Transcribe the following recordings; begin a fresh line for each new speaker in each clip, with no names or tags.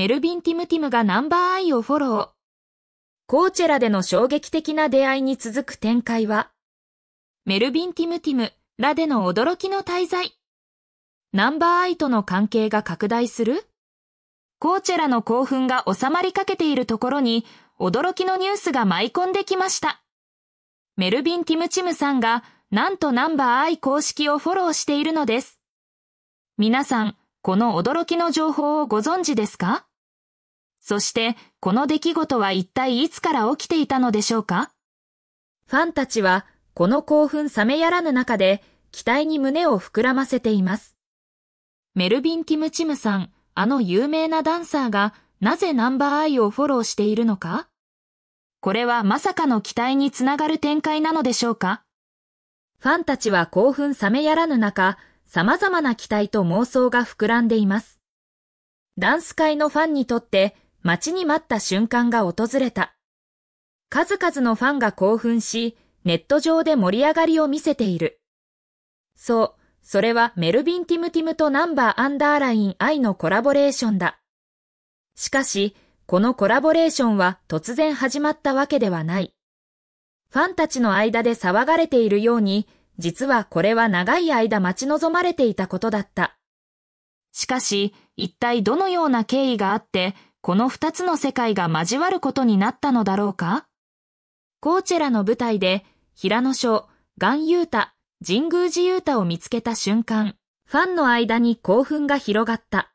メルビン・ティムティムがナンバーアイをフォロー。コーチェラでの衝撃的な出会いに続く展開は、メルビン・ティムティムらでの驚きの滞在。ナンバーアイとの関係が拡大する？コーチェラの興奮が収まりかけているところに、驚きのニュースが舞い込んできました。メルビン・ティムチムさんが、なんとナンバーアイ公式をフォローしているのです。皆さん、この驚きの情報をご存知ですか？そして、この出来事は一体いつから起きていたのでしょうか？ファンたちは、この興奮冷めやらぬ中で、期待に胸を膨らませています。メルビン・ティムチムさん、あの有名なダンサーが、なぜナンバーアイをフォローしているのか？これはまさかの期待につながる展開なのでしょうか？ファンたちは興奮冷めやらぬ中、様々な期待と妄想が膨らんでいます。ダンス界のファンにとって待ちに待った瞬間が訪れた。数々のファンが興奮し、ネット上で盛り上がりを見せている。そう、それはメルビン・ティムティムとナンバー・アンダーライン・アイのコラボレーションだ。しかし、このコラボレーションは突然始まったわけではない。ファンたちの間で騒がれているように、実はこれは長い間待ち望まれていたことだった。しかし、一体どのような経緯があって、この二つの世界が交わることになったのだろうか？コーチェラの舞台で、平野翔、ガンユータ、神宮寺ユータを見つけた瞬間、ファンの間に興奮が広がった。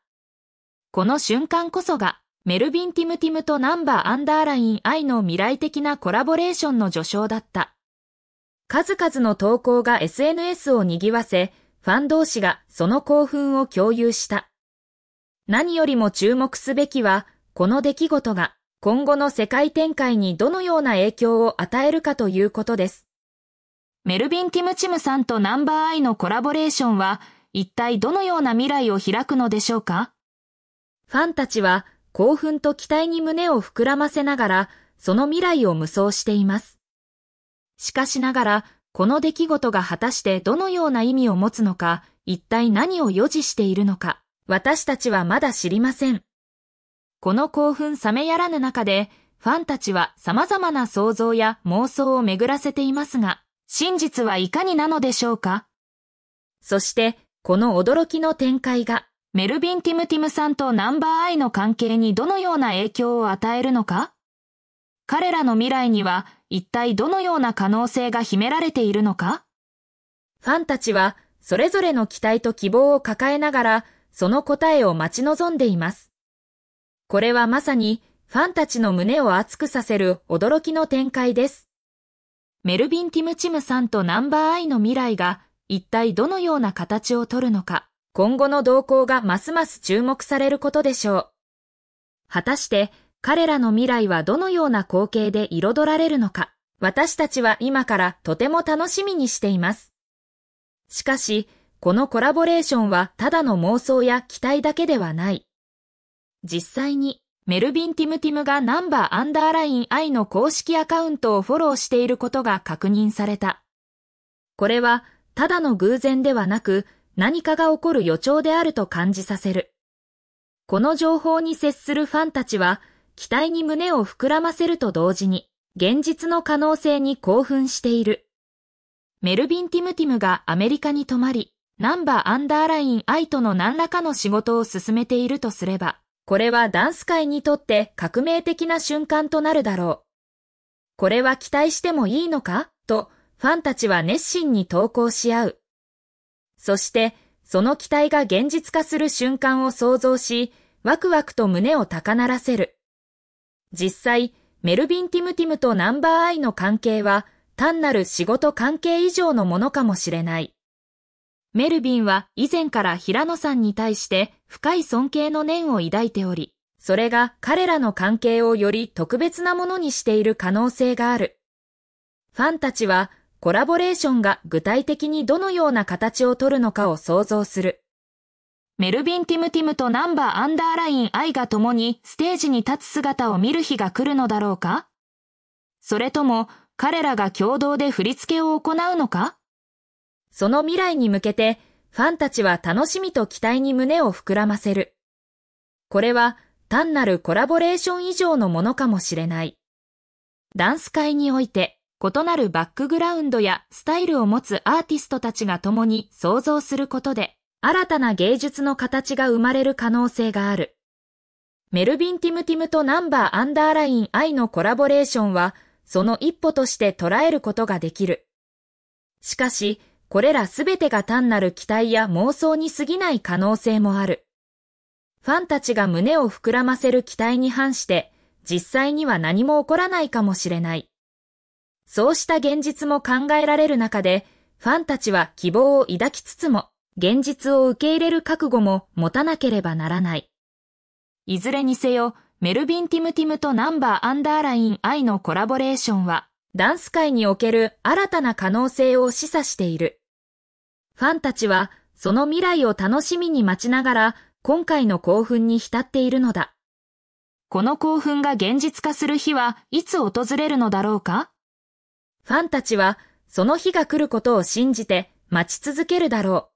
この瞬間こそが、メルビン・ティムティムとナンバー・アンダーライン・アイの未来的なコラボレーションの序章だった。数々の投稿が SNS を賑わせ、ファン同士がその興奮を共有した。何よりも注目すべきは、この出来事が今後の世界展開にどのような影響を与えるかということです。メルビン・ティムチムさんとナンバーアイのコラボレーションは一体どのような未来を開くのでしょうか？ファンたちは興奮と期待に胸を膨らませながらその未来を無双しています。しかしながら、この出来事が果たしてどのような意味を持つのか、一体何を予示しているのか、私たちはまだ知りません。この興奮冷めやらぬ中で、ファンたちは様々な想像や妄想を巡らせていますが、真実はいかになのでしょうか？そして、この驚きの展開が、メルビン・ティムティムさんとナンバーアイの関係にどのような影響を与えるのか？彼らの未来には一体どのような可能性が秘められているのか？ファンたちはそれぞれの期待と希望を抱えながらその答えを待ち望んでいます。これはまさにファンたちの胸を熱くさせる驚きの展開です。メルビン・ティムチムさんとナンバーアイの未来が一体どのような形をとるのか、今後の動向がますます注目されることでしょう。果たして彼らの未来はどのような光景で彩られるのか、私たちは今からとても楽しみにしています。しかし、このコラボレーションはただの妄想や期待だけではない。実際に、メルビン・ティムティムがナンバーアンダーライン I の公式アカウントをフォローしていることが確認された。これは、ただの偶然ではなく、何かが起こる予兆であると感じさせる。この情報に接するファンたちは、期待に胸を膨らませると同時に、現実の可能性に興奮している。メルビン・ティムティムがアメリカに泊まり、ナンバーアンダーラインアイとの何らかの仕事を進めているとすれば、これはダンス界にとって革命的な瞬間となるだろう。これは期待してもいいのか？と、ファンたちは熱心に投稿し合う。そして、その期待が現実化する瞬間を想像し、ワクワクと胸を高鳴らせる。実際、メルビン・ティムティムとナンバーアイの関係は単なる仕事関係以上のものかもしれない。メルビンは以前から平野さんに対して深い尊敬の念を抱いており、それが彼らの関係をより特別なものにしている可能性がある。ファンたちはコラボレーションが具体的にどのような形をとるのかを想像する。メルビン・ティムティムとナンバーアンダーライン愛が共にステージに立つ姿を見る日が来るのだろうか？それとも彼らが共同で振り付けを行うのか？その未来に向けてファンたちは楽しみと期待に胸を膨らませる。これは単なるコラボレーション以上のものかもしれない。ダンス界において、異なるバックグラウンドやスタイルを持つアーティストたちが共に創造することで、新たな芸術の形が生まれる可能性がある。メルビン・ティム・ティムとナンバー・アンダーライン・アイのコラボレーションは、その一歩として捉えることができる。しかし、これらすべてが単なる期待や妄想に過ぎない可能性もある。ファンたちが胸を膨らませる期待に反して、実際には何も起こらないかもしれない。そうした現実も考えられる中で、ファンたちは希望を抱きつつも、現実を受け入れる覚悟も持たなければならない。いずれにせよ、メルビン・ティム・ティムとナンバー・アンダーライン・アイのコラボレーションは、ダンス界における新たな可能性を示唆している。ファンたちは、その未来を楽しみに待ちながら、今回の興奮に浸っているのだ。この興奮が現実化する日はいつ訪れるのだろうか？ファンたちは、その日が来ることを信じて待ち続けるだろ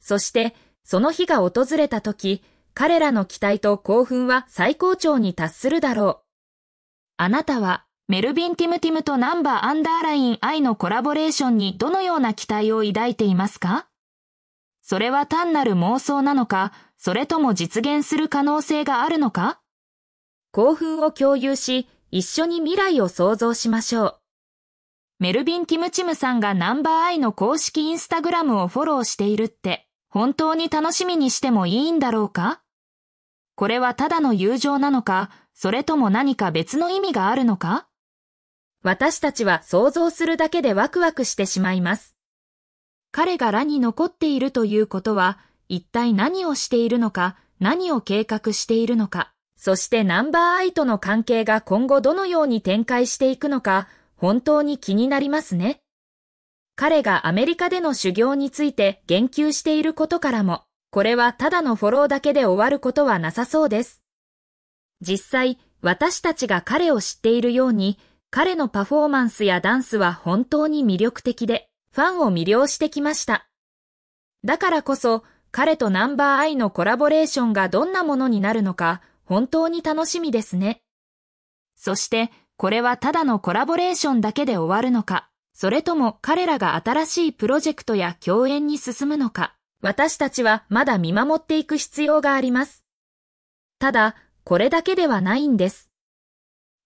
う。そして、その日が訪れた時、彼らの期待と興奮は最高潮に達するだろう。あなたはメルビン・ティム・ティムとナンバー・アンダーライン・アイのコラボレーションにどのような期待を抱いていますか？それは単なる妄想なのか、それとも実現する可能性があるのか？興奮を共有し、一緒に未来を想像しましょう。メルビン・ティム・チムさんがナンバーアイの公式インスタグラムをフォローしているって本当に楽しみにしてもいいんだろうか？これはただの友情なのか、それとも何か別の意味があるのか？私たちは想像するだけでワクワクしてしまいます。彼がラに残っているということは、一体何をしているのか、何を計画しているのか、そしてナンバーアイとの関係が今後どのように展開していくのか、本当に気になりますね。彼がアメリカでの修行について言及していることからも、これはただのフォローだけで終わることはなさそうです。実際、私たちが彼を知っているように、彼のパフォーマンスやダンスは本当に魅力的で、ファンを魅了してきました。だからこそ、彼とナンバーアイのコラボレーションがどんなものになるのか、本当に楽しみですね。そして、これはただのコラボレーションだけで終わるのか、それとも彼らが新しいプロジェクトや共演に進むのか、私たちはまだ見守っていく必要があります。ただ、これだけではないんです。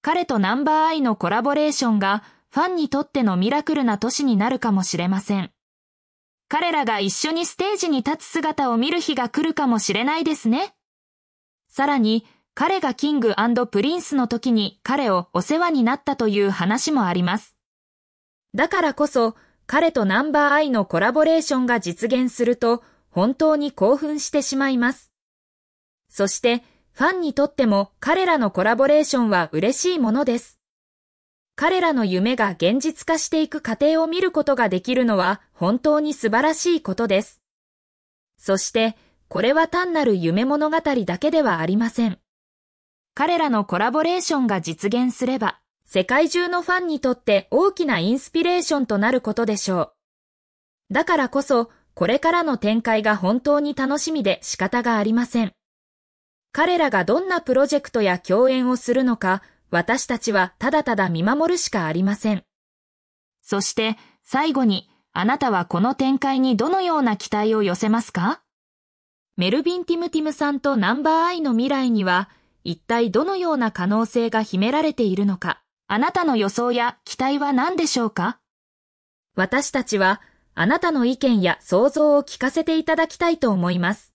彼と Number_i のコラボレーションがファンにとってのミラクルな年になるかもしれません。彼らが一緒にステージに立つ姿を見る日が来るかもしれないですね。さらに、彼が King & Prince の時に彼をお世話になったという話もあります。だからこそ、彼と Number_i のコラボレーションが実現すると、本当に興奮してしまいます。そして、ファンにとっても彼らのコラボレーションは嬉しいものです。彼らの夢が現実化していく過程を見ることができるのは本当に素晴らしいことです。そして、これは単なる夢物語だけではありません。彼らのコラボレーションが実現すれば、世界中のファンにとって大きなインスピレーションとなることでしょう。だからこそ、これからの展開が本当に楽しみで仕方がありません。彼らがどんなプロジェクトや共演をするのか、私たちはただただ見守るしかありません。そして最後に、あなたはこの展開にどのような期待を寄せますか？メルビン・ティム・ティムさんとナンバーアイの未来には、一体どのような可能性が秘められているのか。あなたの予想や期待は何でしょうか？私たちはあなたの意見や想像を聞かせていただきたいと思います。